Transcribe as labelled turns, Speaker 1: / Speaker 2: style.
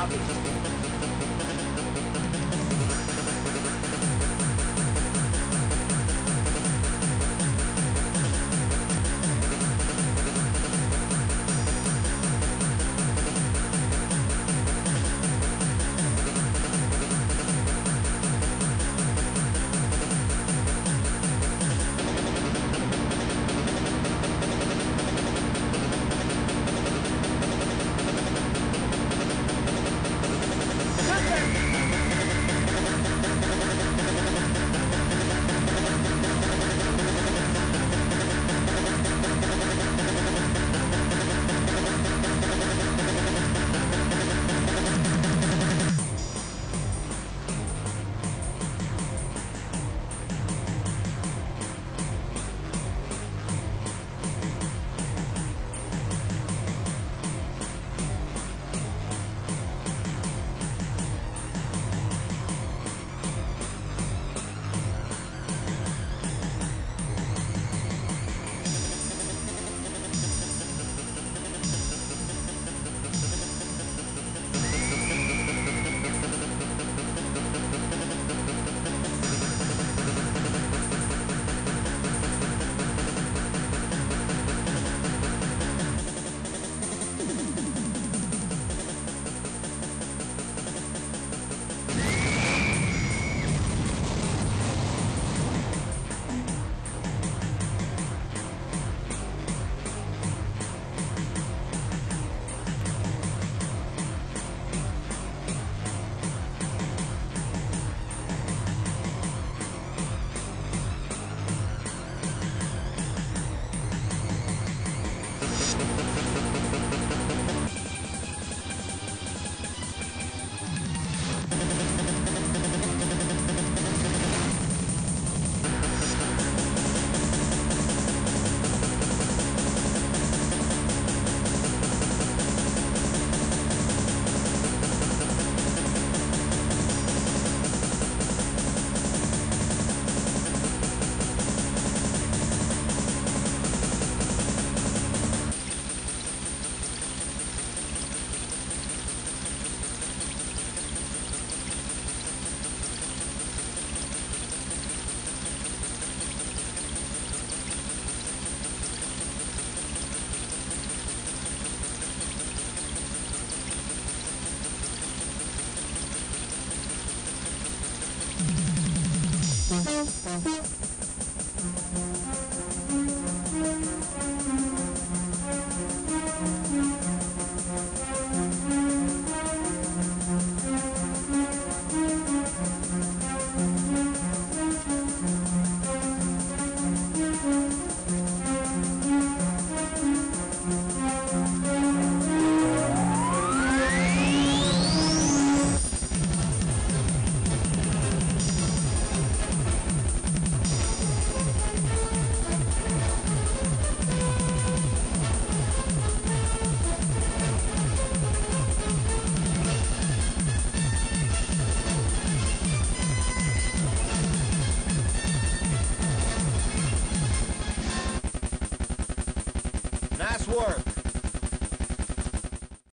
Speaker 1: Abend. Thank you. Work.